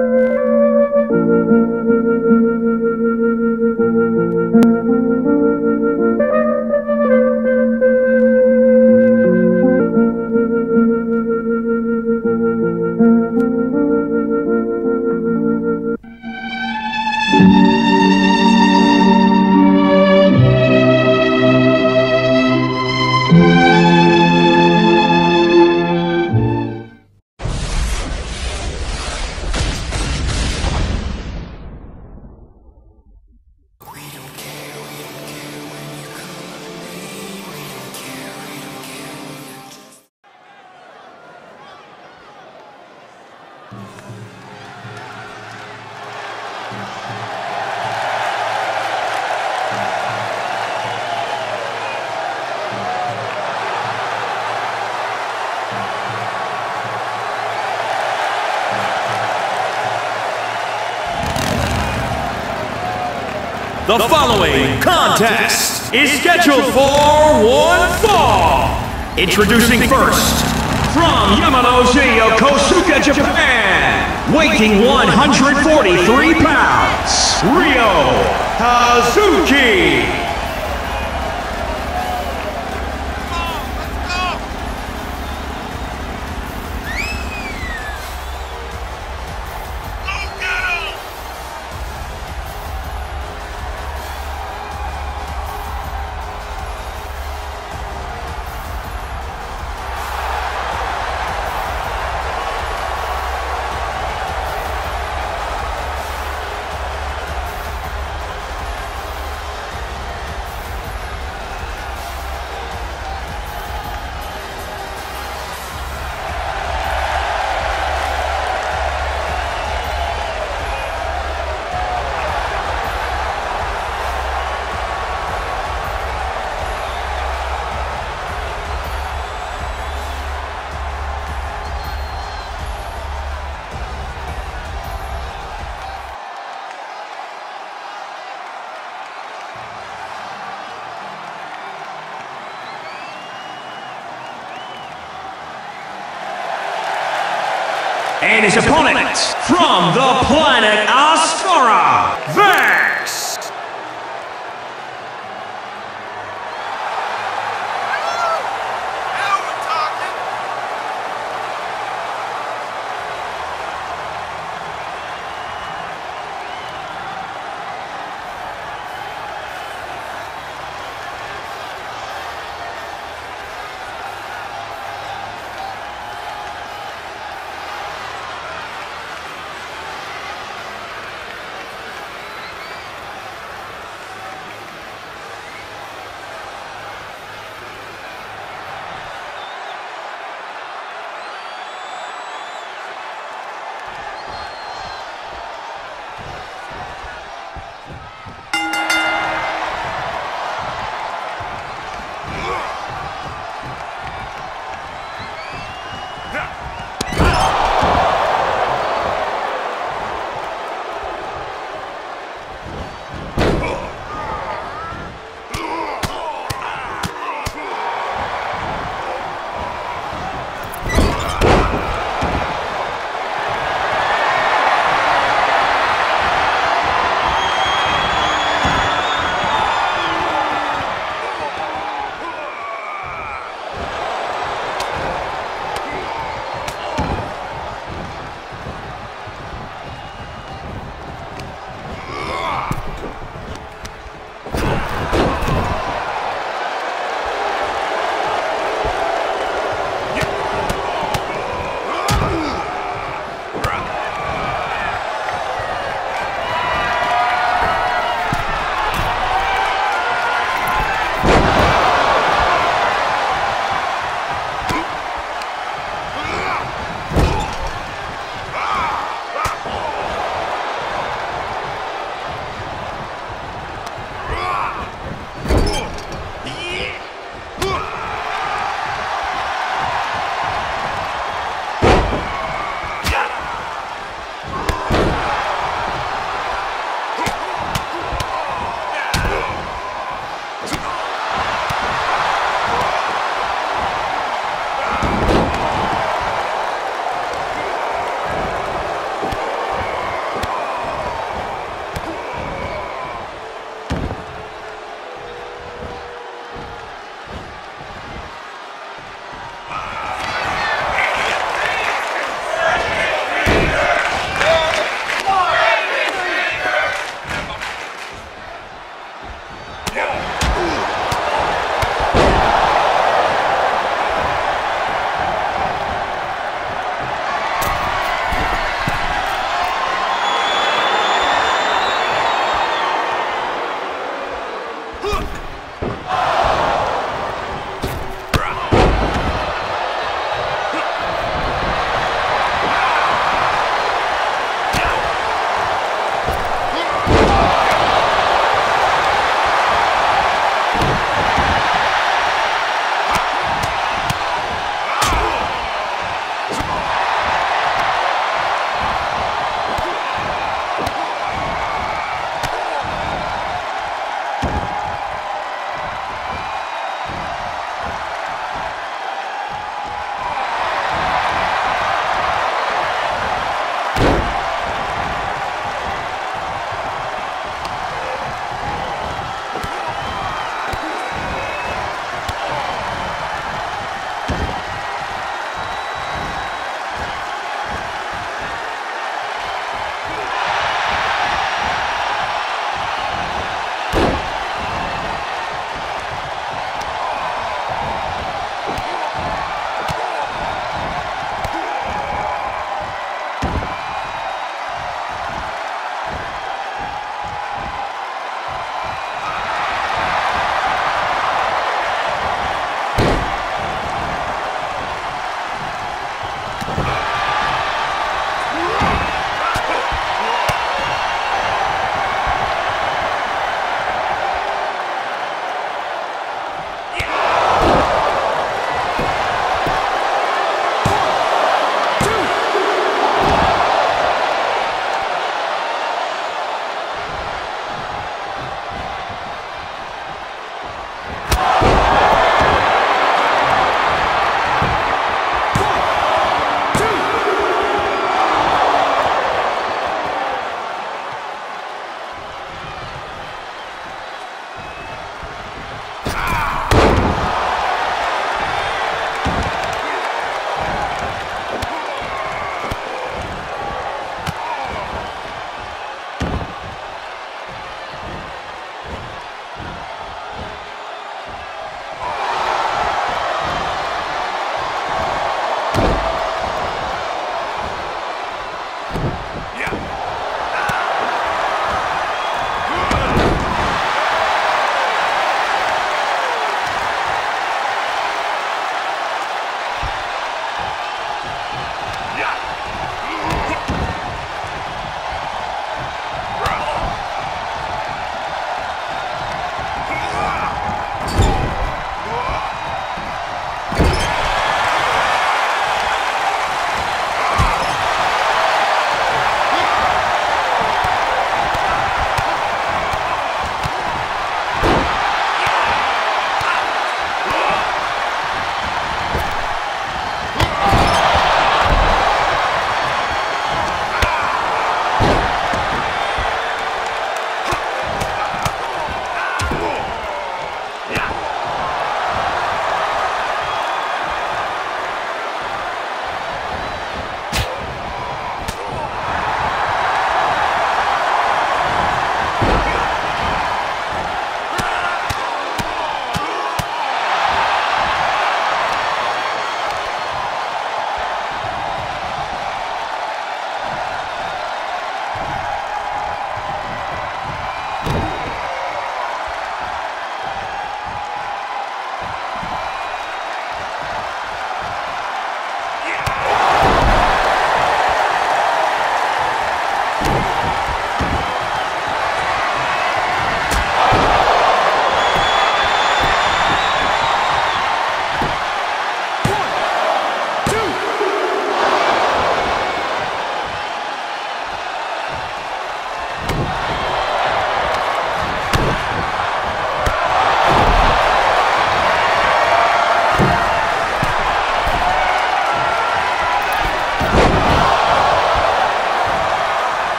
Música The following contest is scheduled for one fall. Introducing first, from Yamanoshi, Yokosuka, Japan, weighing 143 pounds, Ryo Hazuki. His opponent, from the planet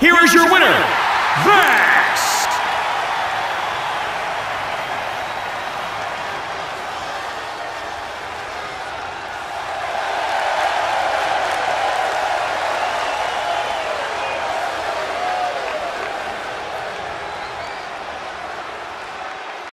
Here is your winner, Van